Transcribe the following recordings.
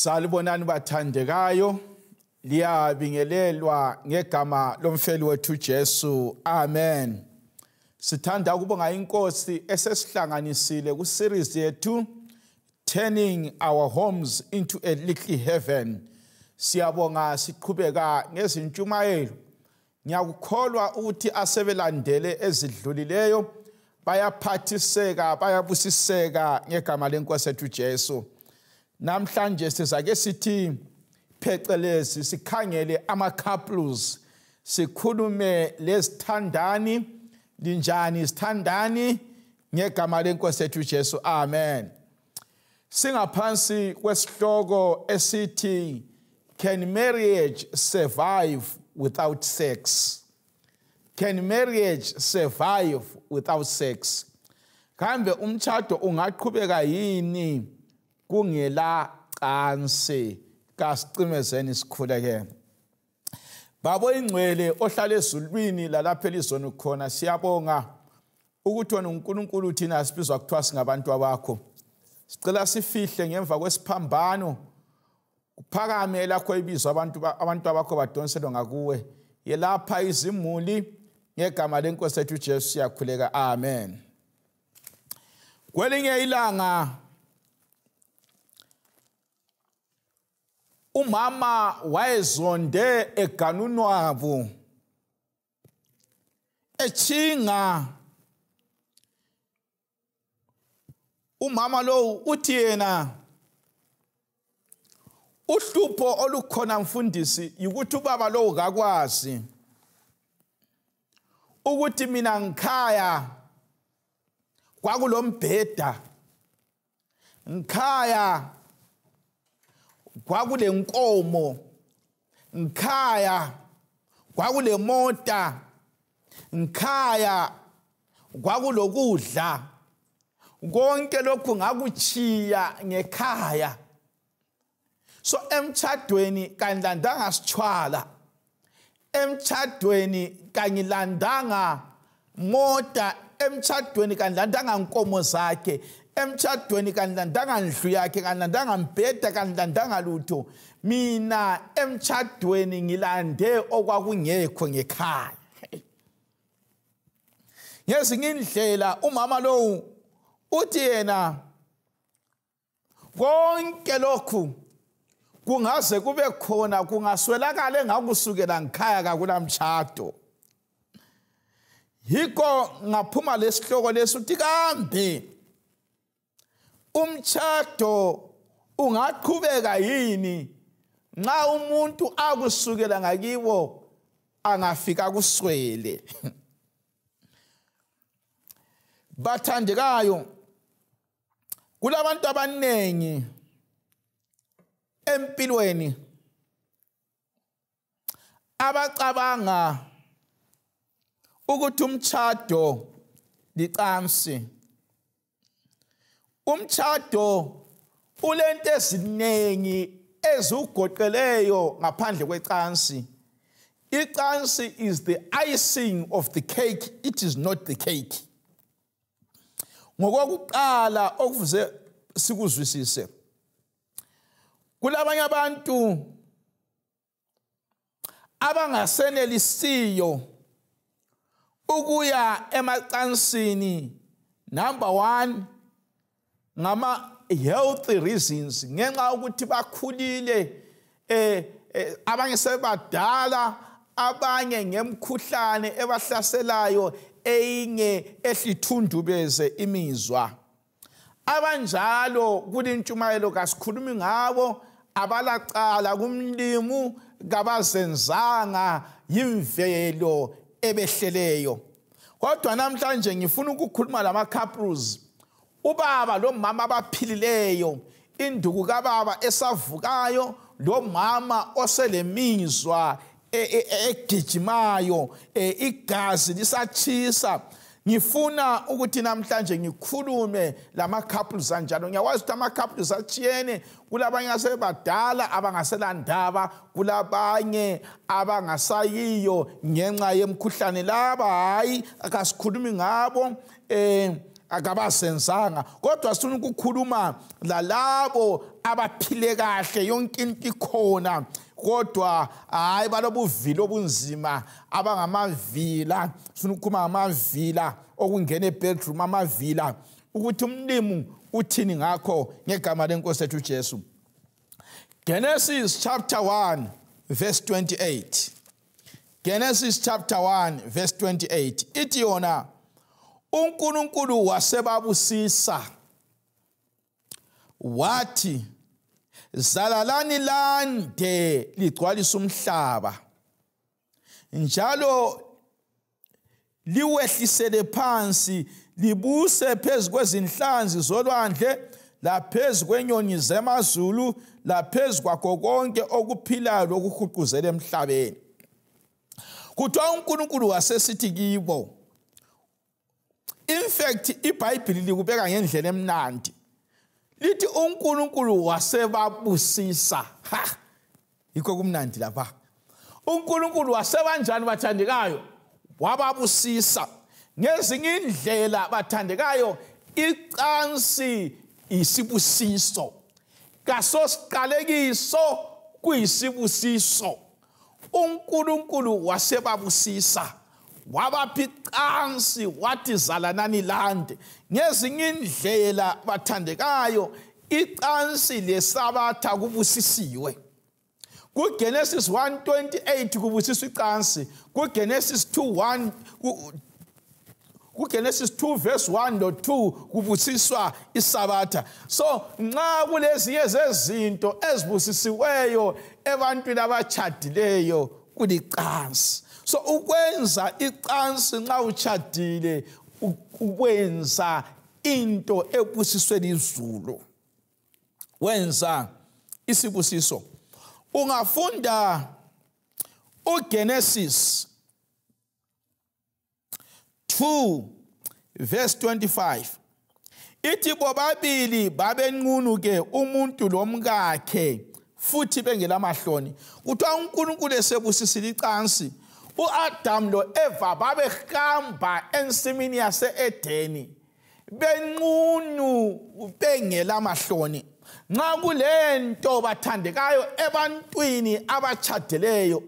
Salibonani bathandekayo. Liyabingelelwa ngegama lomfeli wethu Jesu. Amen. Sithanda ukubonga inkosi esesihlanganisile ku series yethu Turning Our Homes into a Little Heaven. Siyabonga siqhubeka ngezintshumayelo. Ngiyakukholwa ukuthi asebelandele ezidlulileyo bayaphathiseka bayabusiseka ngegama lenkosi ethu Jesu. Namhlanje sizake sithi phecelezi sikhangele ama couples sikhulume lezithandani linjani sithandani ngegama lenkosi ethu Jesu amen. Singaphansi kwesihloko esithi can marriage survive without sex? Can marriage survive without sex? Kambe umtchado ungaqhubeka yini? Kungela cansi kasicimezeni sikhuleke babo ingcwele ohlala ezulwini lalapha elizweni khona siyabonga. Ukuthi wena uNkulunkulu thina sibizwa kuthiwa singabantu abakho. Sicela sifihle ngemva kwesiphambano. Kuphakame lakho ibizo abantu abantu abakho badonselwe ngakuwe. Yelapha izimuli ngegama lenkosi ethu Jesu siyakhuleka. Amen. Kwelinye ilanga umama wayezonde eganunwabu echinga umama lo uthi yena uhlupho olukhona mfundisi ukuthi ubaba lo akakwazi ukuthi mina ngikhaya kwakulombheda. Ngikhaya kwakule nkomo ngikhaya kwakule mota ngikhaya kwakulokudla. Konke lokhu ngakuchiya ngekhaya. So emchadweni kanlandanga sithwala emchadweni kangilandanga mota emchadweni kanlandanga nkomo zakhe. Emchadweni kanilandanga ndlu yakhe kanilandanga mbheda kanilandanga lutho mina emchadweni ngilande okwakungekho ngekhaya. Ngezinye indlela umama lowu uthi yena konke lokhu kungaze kube khona kungaswelakala engakusukela ngikhaya kakulamtshado yikho ngaphuma lesihloko lesuthi kambe umtchado ungaqhubeka yini? Nxa umuntu akusukela ngakibo angafika kuswele. Bathandekayo kulabantu abaningi empilweni abacabanga ukuthi umtchado licansi umtchado ulento eziningi ezugoqeleyo ngaphandle kwecansi icansi is the icing of the cake it is not the cake. Ngokokuqala okuvuze sikuzwisise kulabanye abantu abangasenelisiyo ukuya emacansini number 1 ngama healthy reasons ngenxa ukuthi bakhulile eh, eh abanye sebadala abanye ngemkhuhlane ebahlaselayo eyinye ehlithundubeze imizwa. Abanjalo kulintshumayelo kasikhulumi ngabo abalacala kumlimu kabazenzanga yimvelo ebehleleyo. Kodwa namhlanje ngifuna ukukhuluma lama couples ubaba lomama abaphilileyo induku kababa esavukayo lomama oselemizwa e, e, egijimayo e, igazi lisachisa ngifuna ukuthi namhlanje ngikhulume lama couples anjalo. Ngiyakwazi ukuthi ama couples achiyene kulabanye asebadala abangaselandaba kulabanye abangasayiyo ngenxa yemkhuhlane laba. Hayi akasikhulumi ngabo eh akabasenzanga. Kodwa sifuna ukukhuluma lalabo abaphile kahle yonke into ikhona. Kodwa hayi balobuvila obunzima abangamavila. Sifuna ukukhuluma ngamavila okungena ebedroom amavila. Ukuthi umlimu uthini ngakho ngegama lenkosi ethu uJesu? Genesis chapter 1 verse 28 Genesis chapter 1 verse 28 ithi yona uNkulunkulu wasebabusisa. Wathi zalalani lande ligcwalisa umhlaba njalo liwehlisele phansi libuse phezu kwezinhlanzi zolwandle laphezu kwenyoni zemazulu laphezu kwakho konke okuphilayo lokuhuquzela emhlabeni. Kuthiwa unkulunkulu wasesithi kibo in fact ibhayibhili likubeka ngendlela emnandi. Lithi unkulunkulu wasebabusisa. Ha! Yikho kumnandi lapha. Unkulunkulu wasebanjani bathandekayo? Wababusisa. Ngezinye indlela bathandekayo icansi isibusiso kasosiqalekiso kuyisibusiso. Unkulunkulu wasebabusisa. Wabapha icansi wathi zalanani lande. Ngezinye indlela bathandekayo icansi lesabatha kubusisiwe. Kugenesis 1:28 kubusiswa icansi. Kugenesis 2:1 kugenesis 2 verse 1 lo 2 kubusiswa isabatha. So nxa kulezinye zezinto ezibusisiweyo ebantwini abachadileyo kulicansi. So ukwenza icansi nxa uchadile ukwenza into ebusiswe lizulu wenza isibusiso. Ungafunda uGenesis 2 verse 25 ithi bobabili babenqunu ke umuntu lomkakhe futhi bengelamahloni kuthiwa uNkulunkulu esebusisile icansi uAdam loEva babehamba ensimini yaseEdeni benqunu bengelamahloni nxa kulento bathandekayo ebantwini abachadeleyo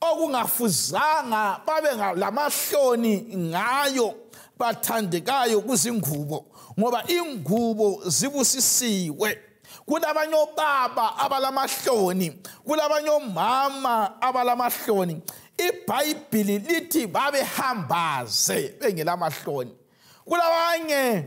okungafuzanga babe lamahloni ngayo bathandekayo kuzingubo ngoba ingubo zibusisiwe. Kulabanye obaba abalamahloni kulabanye omama abalamahloni. Ibhayibhili lithi babehambaze bengelamahloni. Kulabanye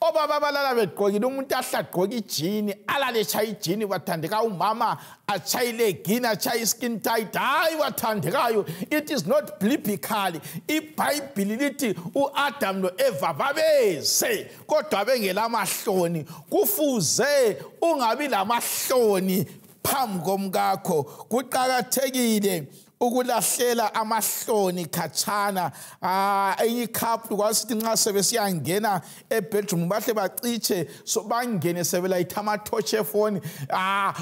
obaba balala begqokile umuntu ahle agqoke ijini alale eshaya ijini bathandeka umama atshayile gini atshaye iskin tight hayi bathandekayo it is not biblical. ibhayibhili lithi u-adam no-eva babeze kodwa bengelamahloni. Kufuze ungabi lamahloni phambi komkakho. Kuqakathekile ukulahlela amahloni khatshana. Ah enye ikhaphu kwasithi nxa sebesiyangena ebedroom bahle bacitshe so bangene sebelayitha amathoshi efoni. Ah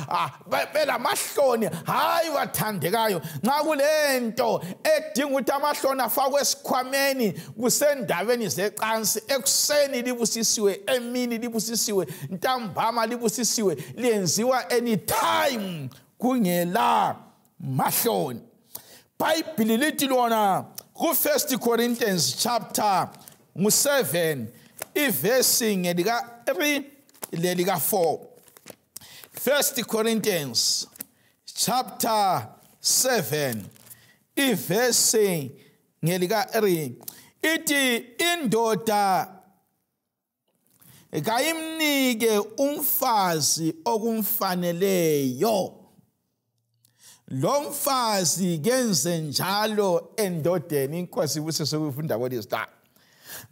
belamahloni hayi bathandekayo nxa kulento edinga ukuthi amahloni afakwe esikhwameni kusendabeni zecansi ekuseni libusisiwe emini libusisiwe ntambama libusisiwe liyenziwa anytime kungela mahloni. Ibhayibhili lithi lona ku-1 corinthians chapter ngu-7 ivesi ngelika-3 lelika-4 1 corinthians chapter 7 ivesi ngelika-3 ithi indoda kayimnike umfazi okumfaneleyo. Lo mfazi kenze njalo endodeni. Inkosi ibusise kuyifunda kwelizitana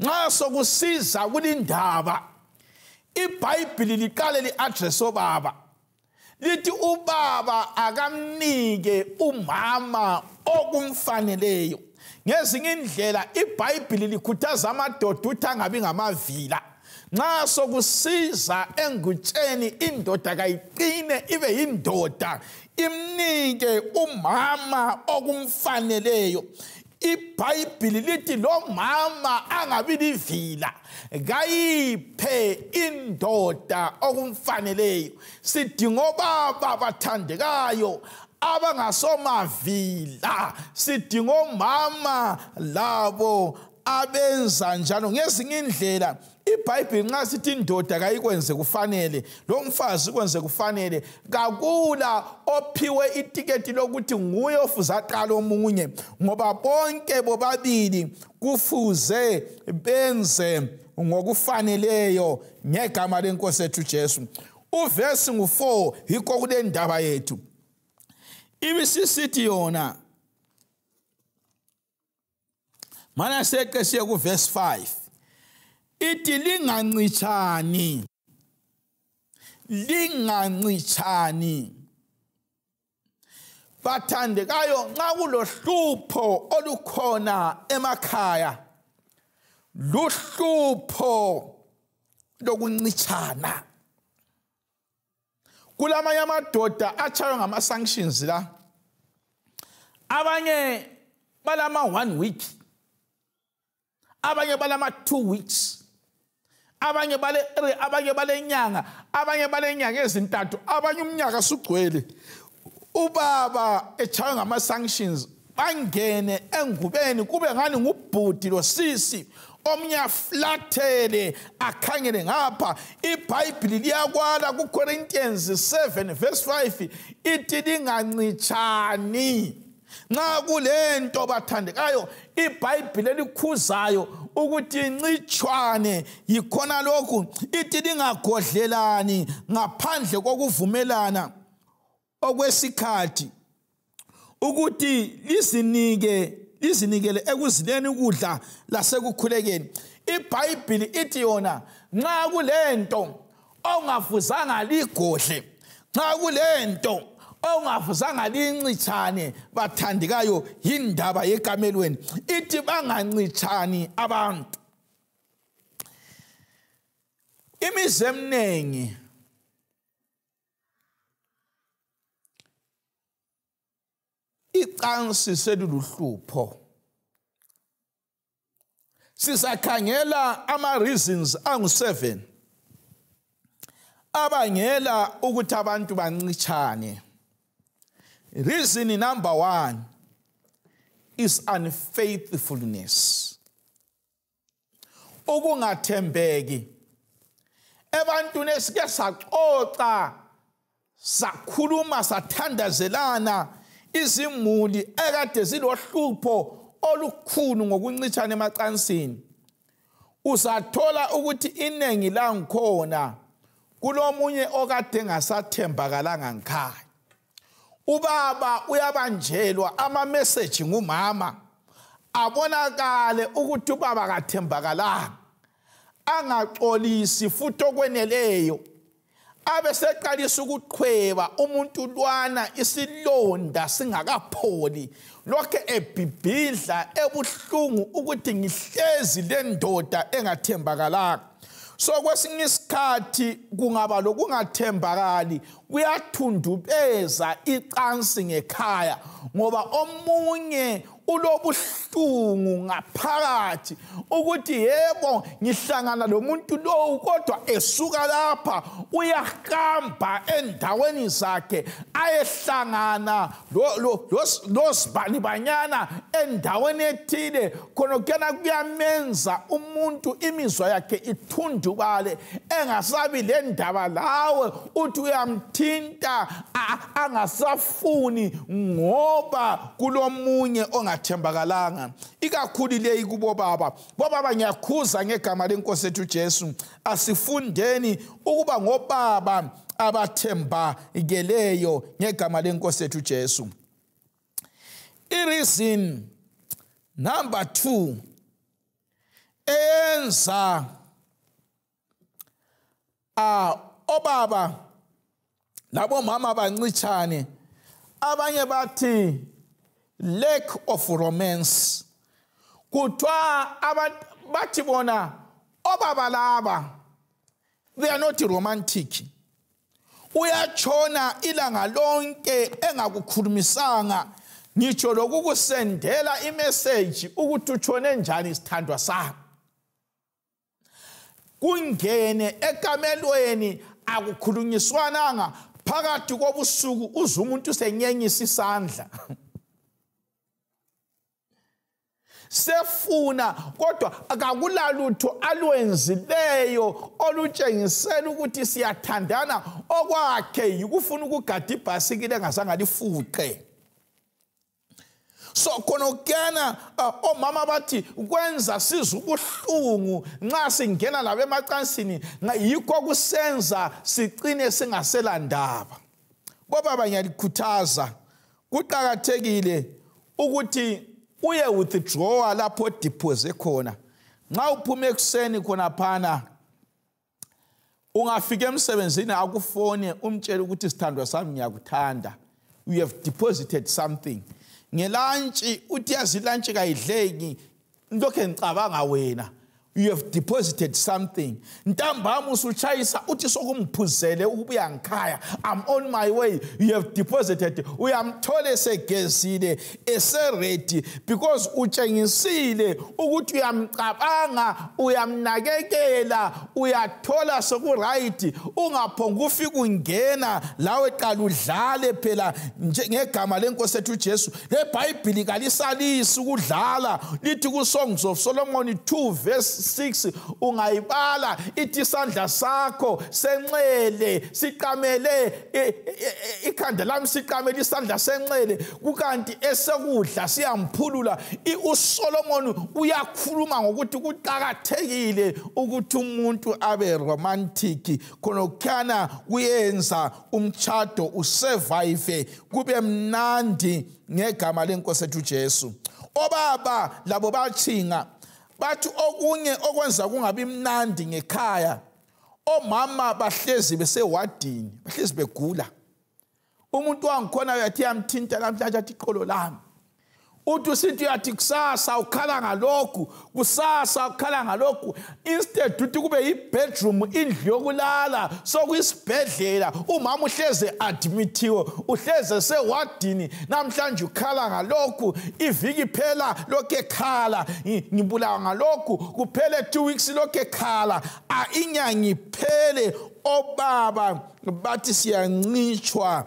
nxa sokusiza kulindaba ibhayibhili liqale li-adress obaba. Lithi ubaba akamnike umama okumfaneleyo. Ngezinye indlela ibhayibhili likhuthaza amadoda ukuthi angabi ngamavila. Nxa sokusiza engutsheni indoda kayiqine ibe yindoda. Imnike umama okumfaneleyo. Ibhayibhili lithi lo mama angabi livila kayiphe indoda okumfaneleyo. Sidinga obaba bathandekayo abangasomavila. Sidinga omama labo abenza njalo ngezinye indlela. Ibhayibhili nxa sithi indoda kayikwenze kufanele lo mfazi kwenze kufanele kakula ophiwe itiketi lokuthi nguye ofuze aqala omunye ngoba bonke bobabili kufuze benze ngokufaneleyo ngegama lenkosi ethu Jesu. Uvesi ngu4 yikho kule ndaba yethu. Ibisisithi yona mana seqesiye kuvesi 5 ithi lingancitshani. Lingancitshani. Bathandekayo nxa kulohlupho olukhona emakhaya. Luhlupho lokuncitshana. Kulamanye amadoda atshaywe ngama-sanctions la. Abanye balama one week. Abanye balama two weeks. Abanye bale abanye balenyanga abanye balenyanga ezintathu abanye umnyaka sugcwele. Ubaba echaywe ngama-sanctions bangene engubeni kube ngani ngubhudi losisi omnye aflathele akhangele ngapha. Ibhayibhili liyakwala kucorinthians 7 verse 5 ithi lingancitshani. Nxa kulento bathandekayo ibhayibhili elikhuzayo ukuthi incitshwane yikhona lokhu ithi lingagodlelani ngaphandle kokuvumelana okwesikhathi ukuthi lizinike lizinikele ekuzileni ukudla lasekukhulekeni. Ibhayibhili ithi yona nxa kulento ongafuzanga ligodle nxa kulento ongafuzanga lincitshane bathandikayo yindaba yekamelweni. Ithi bangancitshani abantu. Imizi eminingi icansi seluluhlupho. Sisakhangela ama-reasons angu-7 abangela ukuthi abantu bancitshane. Reason number one is unfaithfulness. Ukungathembeki ebantwini esike saxoxa sakhuluma sathandazelana izimuli ekade zilohlupho olukhulu ngokuncitshana emacansini. Uzathola ukuthi iningi langikhona kulomunye okade ngasathembakalanga ngikhaya ubaba uyabanjelwa ama-message ngumama. Abonakale ukuthi ubaba kathembakalanga. Angaxolisi futhi okweneleyo. Abeseqalisa ukuqhweba umuntu lwana isilonda singakapholi. Lokho ebhibhidla ebuhlungu ukuthi ngihlezi le ndoda engathembakalanga. So kwesinye isikhathi kungaba lokungathembakali kuyathundubeza icansi ngekhaya ngoba omunye ulobuhlungu ngaphakathi ukuthi yebo ngihlangana lomuntu lowu kodwa esuka lapha uyahamba endaweni zakhe ayehlangana losibanibanyana endaweni ethile khonokuyana kuyamenza umuntu imizwa yakhe ithundubale engasabi le ndaba lawe uthi uyamthinta angasafuni ngoba kulomunye onga engathembakalanga ikakhulu leyi kubo baba. Bobaba ngiyakhuza ngegama lenkosi ethu Jesu. Asifundeni ukuba ngobaba abathembakeleyo ngegama lenkosi ethu Jesu. Ireason number 2 enza ah obaba labo mama bancitshane abanye bathi lack of romance. Kuthiwa bathi bona obaba laba they are not romantic. Uyatshona ilanga lonke engakukhulumisanga. Ngitsho lokukusendela imessage ukuthi utshone njani sithandwa sami. Kungene ekamelweni akukhulunyiswananga. Phakathi kobusuku uze umuntu senyenyisa isandla. sefuna kodwa akakulalutho alwenzileyo olutshengisela ukuthi siyathandana. Okwakhe yikufuna ukugada ibhasikile engazange lifuqe so khona ukuyana uh, omama bathi kwenza siza ubuhlungu nxa singena labo emacansini yikho kusenza sicine singaselandaba. Bobaba ngiyalikhuthaza. Kuqakathekile ukuthi uye withdrawa lapho odiphose khona. Nxa uphume ekuseni khonaphana ungafika emsebenzini akufone umtshele ukuthi sithandwa sami ngiyakuthanda. You have deposited something. Ngelantshi uthi yazi ilantshi kayidleki. Lokho ngicabanga wena. You have deposited something. Ntambama usutshayisa uthi sokumphuzele ukubuya ngikhaya. I'm on my way. You have deposited. Uyamthola esegezile eseredi because utshengisile ukuthi uyamcabanga uyamnakekela uyathola sokuright. Ungaphonga ufika ungena lawe qala udlale phela ngegama lenkosi ethu ujesu. Lebhayibhili kalisalisi ukudlala. Lithi ku-songs of solomon 2 verse 6 ungayibala ithi isandla sakho senxele siqamele ikhanda lami siqamele isandla senxele. Kukanti esekudla siyamphulula uSolomon uyakhuluma ngokuthi kuqhakathekile ukuthi umuntu abe romantic. Khona kukhana kuyenza umchado usurvive kube mnandi ngegama lenkosi ethu Jesu. Obaba labo bachinga bathi okunye okwenza kungabi mnandi ngekhaya omama bahlezi besewadini bahlezi begula. Umuntu wangikhona uyathi yamthinta namhlanje athi iqolo lami uthi usithi uyathi kusasa ukhala ngalokhu kusasa ukhala ngalokhu. Instead uthi kube yibedroom indlu yokulala sokuyisibhedlela umama uhleze admithiwe uhleze sewadini namhlanje ukhala ngalokhu iviki phela lokhu ekhala. Ngibulawa ngalokhu kuphele 2 weeks lokhu ekhala. Inyanga iphele. Obaba bathi siyancitshwa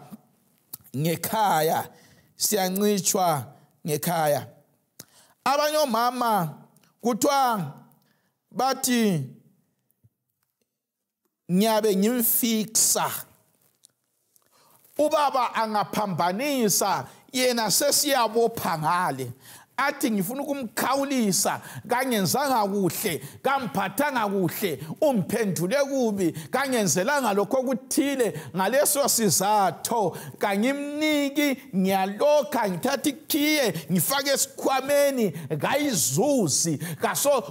ngekhaya siyancitshwa ngekhaya. Abanye omama kuthiwa bathi ngiyabe ngimfixa. Ubaba angaphambanisa yena sesiyabopha ngale. Athi ngifuna ukumkhawulisa kangenzanga kuhle kamphathanga kuhle umphendule kubi kangenzelanga lokho okuthile ngaleso sizatho. Kangimniki ngiyalokha ngithatha ikhiye ngifake esikhwameni kayizuzi. Kaso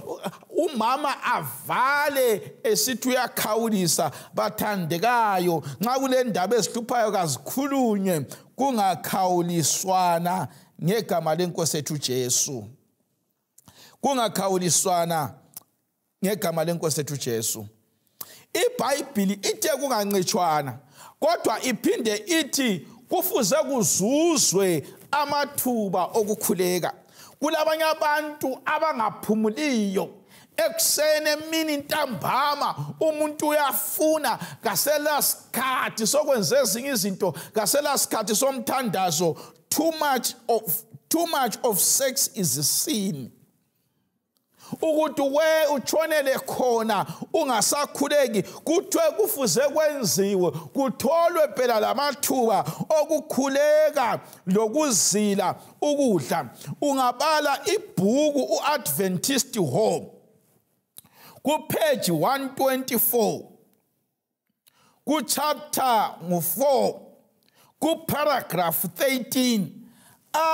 umama avale esithi uyakhawulisa bathandekayo nxa kule ndaba ezihluphayo kazikhulunywe kungakhawuliswana. Ngegama lenkosi ethu Jesu. Kungakhawuliswana ngegama lenkosi ethu Jesu. iBhayibhili ithe kungancitshwana kodwa iphinde ithi kufuze kuzuzwe amathuba okukhuleka kulabanye abantu abangaphumuliyo. Ekuseni emini ntambama umuntu uyafuna ngaselasikhathi sokwenza ezinye izinto ngaselasikhathi somthandazo too much of too much of sex is a sin. Ukuthi we utshonele khona ungasakhuleki kuthiwe kufuze kwenziwe kutholwe phela lamathuba okukhuleka lokuzila ukudla. Ungabala ibhuku u-adventist home kupheji 124 kuchapter ngu-4 kuparagraph 13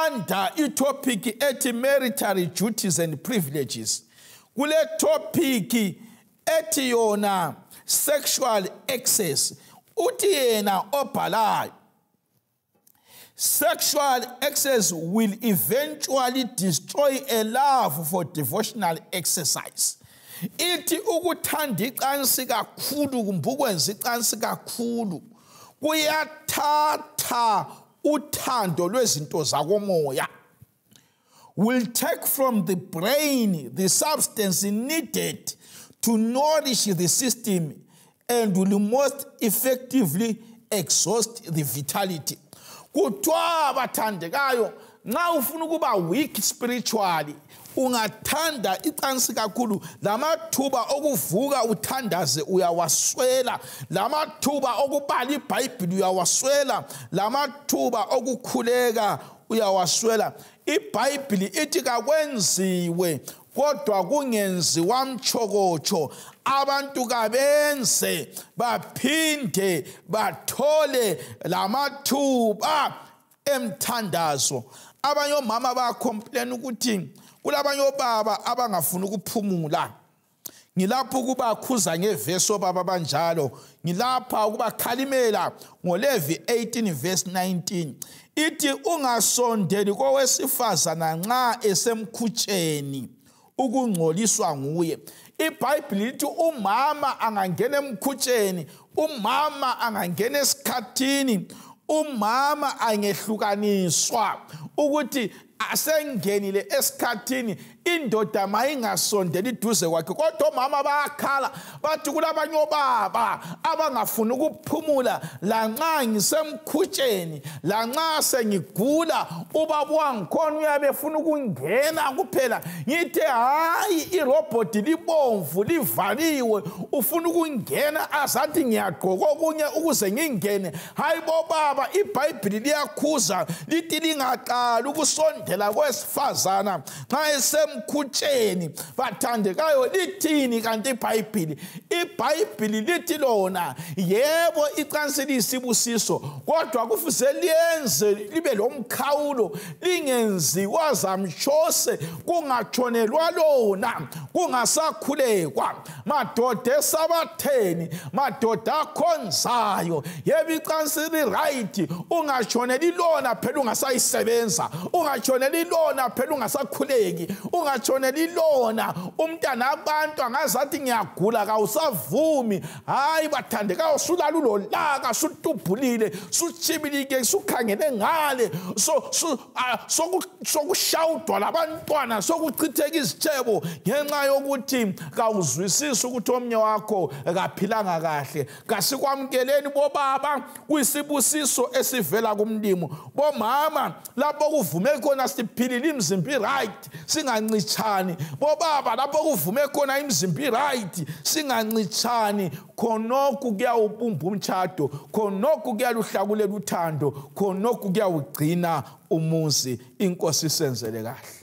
under itopic ethi military duties and privileges kule topic ethi yona sexual access uthi yena obhalayo sexual access will eventually destroy a love for devotional exercise ithi ukuthanda icansi kakhulu kumbe ukwenza icansi kakhulu kuyathatha uthando lwezinto zakomoya. Will take from the brain the substance needed to nourish the system and will most effectively exhaust the vitality. Kuthiwa bathandekayo nxa ufuna ukuba weak spiritually ungathanda icansi kakhulu lamathuba okuvuka uthandaze uyawaswela. Lamathuba okubala ibhayibhili uyawaswela. Lamathuba okukhuleka uyawaswela. Ibhayibhili ithi kakwenziwe kodwa kungenziwa mchokocho abantu kabenze baphinde bathole lamathuba emthandazo. Abanye omama bayacomplain ukuthi kulabanye obaba abangafuni ukuphumula. Ngilapho ukubakhuza ngevesi obaba banjalo ngilapha ukubakhalimela ngolevi 18 verse 19 ithi ungasondeli kowesifazana nxa esemkhutsheni ukungcoliswa nguye. Ibhayibhili lithi umama angangena emkhutsheni umama angangena esikhathini umama angehlukaniswa ukuthi asengenile esikhathini indoda mayingasondeli duze kwakhe. Kodwa omama bayakhala bathi kulabanye obaba abangafuni ukuphumula lanxa ngisemkhutsheni lanxa sengigula ubaba wangikhona uyabe efuna ukungena kuphela. Ngithe hayi irobhoti libomvu livaliwe ufuna ukungena. Azathi ngiyagqoka okunye ukuze ngingene. Hayi bobaba ibhayibhili liyakhuza lithi lingaqali ukusondela kwesifazana. Nxa esem emkhutsheni. Bathandekayo lithini kanti ibhayibhili? Ibhayibhili lithi lona yebo icansi liyisibusiso kodwa kufuze liyenze libe lomkhawulo lingenziwa zamtshose kungatshonelwa lona kungasakhulekwa. Madoda esabatheni madoda akhonzayo yebo icansi lirayithi ungatshoneli lona phela ungasayisebenza ungatshoneli lona phela ungasakhuleki ungatshoneli lona umntana abantu angazathi ngiyagula kawusavumi. Hayi bathandekayo sulala ulolaka sutubhulile sutshibilike sukhangele ngale. Sokushawudwa labantwana sokuchitheka izitshebo ngenxa yokuthi kawuzwisisi ukuthi omnye wakho kaphilanga kahle. Kasikwamukeleni bobaba kuyisibusiso esivela kumlimo bomama lapho kuvume khona siphilile imzimba i-right singancitshani. Bobaba lapho kuvume khona imizimba iright singancitshani. Khonokhu kuyawubumba umtshado khonokhu kuyaluhlakulela uthando khonokhu kuyawugcina umuzi. Inkosi isenzele kahle.